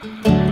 Oh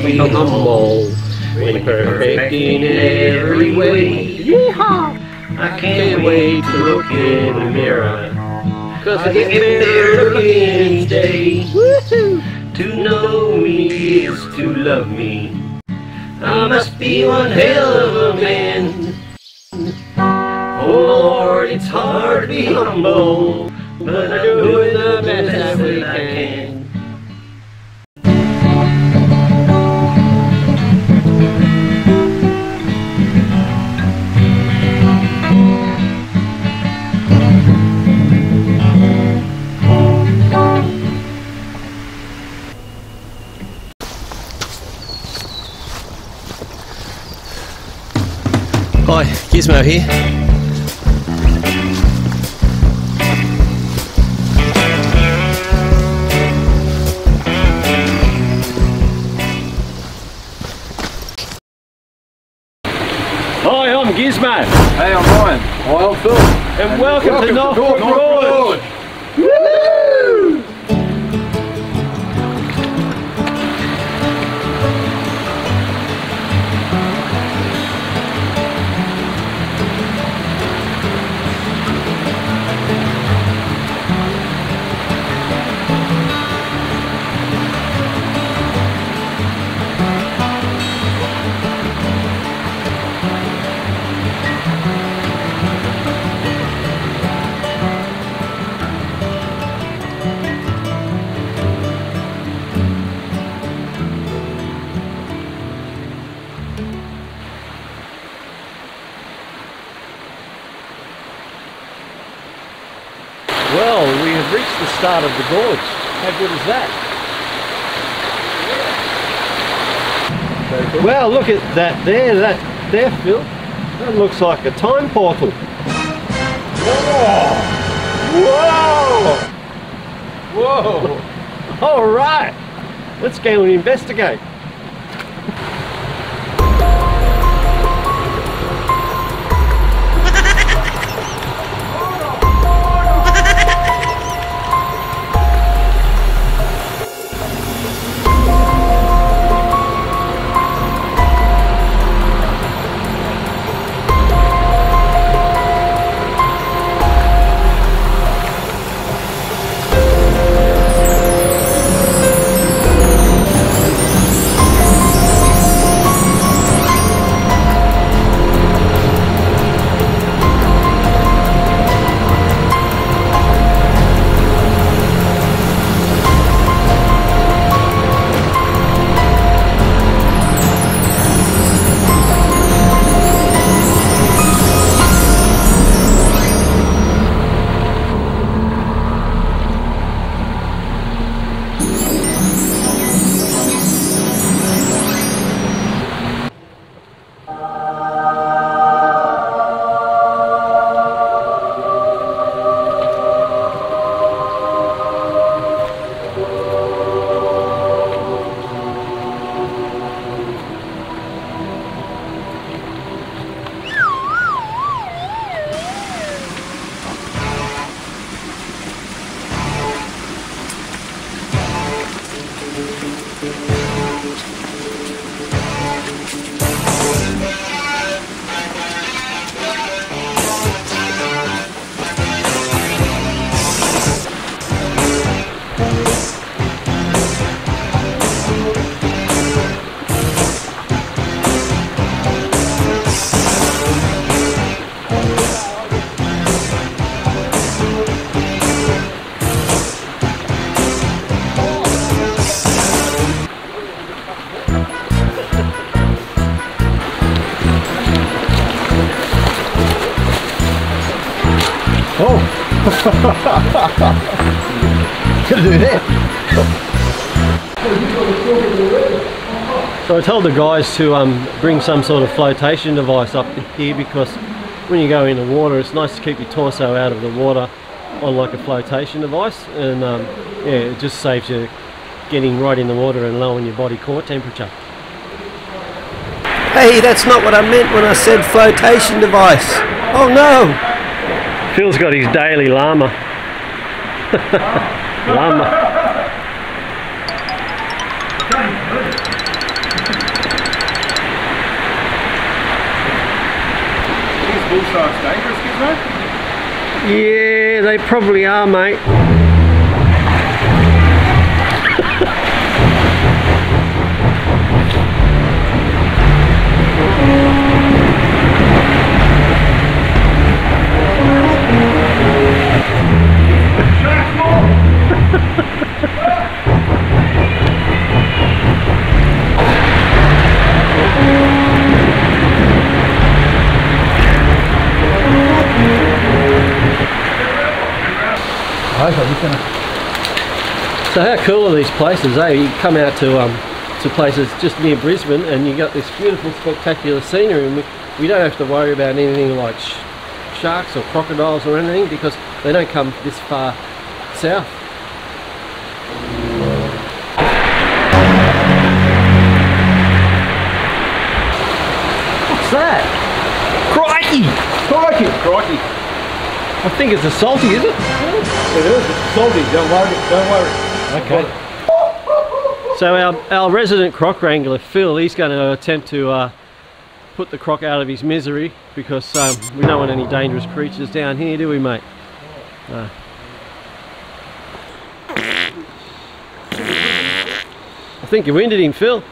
to be humble when perfect in every way. Yeehaw! I can't wait to look in the mirror. Cause I get better looking each day. To know me is to love me. I must be one hell of a man. Oh Lord, it's hard to be humble, but I'm doing the best that I can. Hi, Gizmo here. Hi, I'm Gizmo, Hey, I'm Ryan. Hi, I'm Phil. and welcome, to Northbrook Gorge. Well, we have reached the start of the gorge. How good is that? Well, look at that there, that there, Phil. That looks like a time portal. Whoa! Whoa! All right, let's go and investigate. Gonna do that. So I told the guys to um, bring some sort of flotation device up here because when you go in the water, it's nice to keep your torso out of the water on like a flotation device, and um, yeah, it just saves you getting right in the water and lowering your body core temperature. Hey, that's not what I meant when I said flotation device. Oh no! Phil's got his daily llama. llama. These bull sharks dangerous, Gizmo? Yeah, they probably are, mate. So how cool are these places, eh? You come out to um, to places just near Brisbane and you got this beautiful, spectacular scenery and we, we don't have to worry about anything like sh- sharks or crocodiles or anything because they don't come this far south. What's that? Crikey! Crikey! Crikey! I think it's a salty, is it? It is, it's salty, don't worry, don't worry. Okay. So our, our resident croc wrangler, Phil, he's going to attempt to uh, put the croc out of his misery because um, we don't want any dangerous creatures down here, do we, mate? No. I think you winded him, Phil.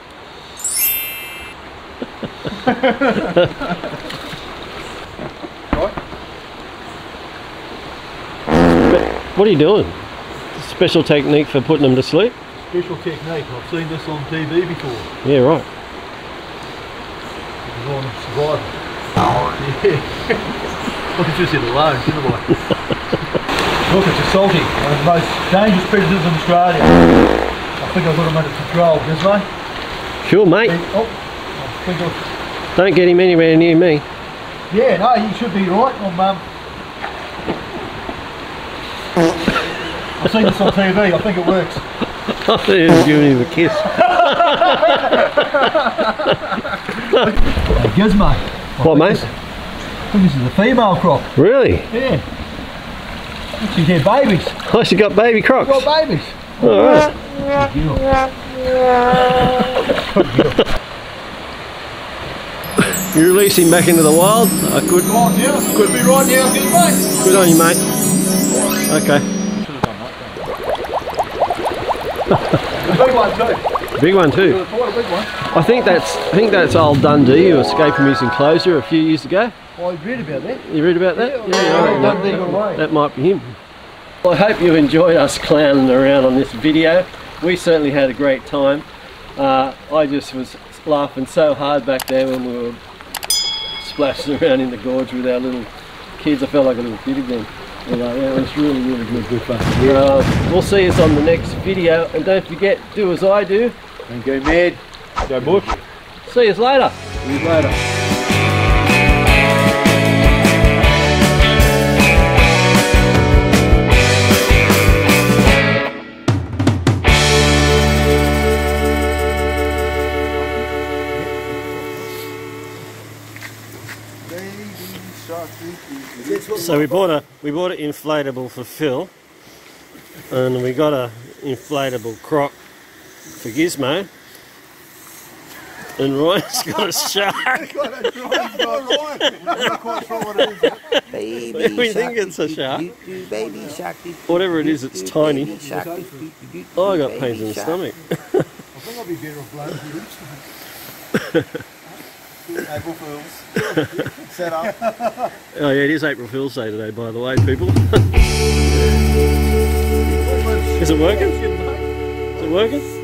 What are you doing? Special technique for putting them to sleep? Special technique, I've seen this on TV before. Yeah, right. It was on Survivor. Yeah. Look, it's just in alone, shouldn't I? Look, it's a salty, one of the most dangerous predators in Australia. I think I've got him under control, Gizmo. Sure, mate. Oh, I think I've Don't get him anywhere near me. Yeah, no, you should be right. I'm, um, I've seen this on TV. I think it works. I thought he was giving him a kiss. Hey, Gizmo. I What, mate? this- I think this is a female croc. Really? Yeah. She's had babies. Oh, she got baby crocs. Got babies. All right. You release him back into the wild. I could. Right now, could be right now, Gizmo. Good on you, mate. Okay. Big one too. Big one too. Quite a big one. I think that's I think that's old Dundee who escaped from his enclosure a few years ago. Oh, you read about that? You read about that? Yeah, I reckon that- Dundee got away. That might be him. Well, I hope you enjoyed us clowning around on this video. We certainly had a great time. Uh, I just was laughing so hard back there when we were splashing around in the gorge with our little kids. I felt like a little kid again. Uh, yeah, it was really, really good. good fun. Uh, we'll see us on the next video. And don't forget, do as I do. And go mad. Go bush. See us later. See you later. So we bought a we bought an inflatable for Phil, and we got a inflatable croc for Gizmo. And Ryan's got a shark. Baby We think it's a shark. doo, doo, Baby shark, doo, doo, Whatever it doo, is, it's tiny. Oh, I got pains in the stomach. I think I'll be better off blowing for each April Fools. Set up. Oh yeah, it is April Fool's Day today, by the way, people. is it working? Is it working?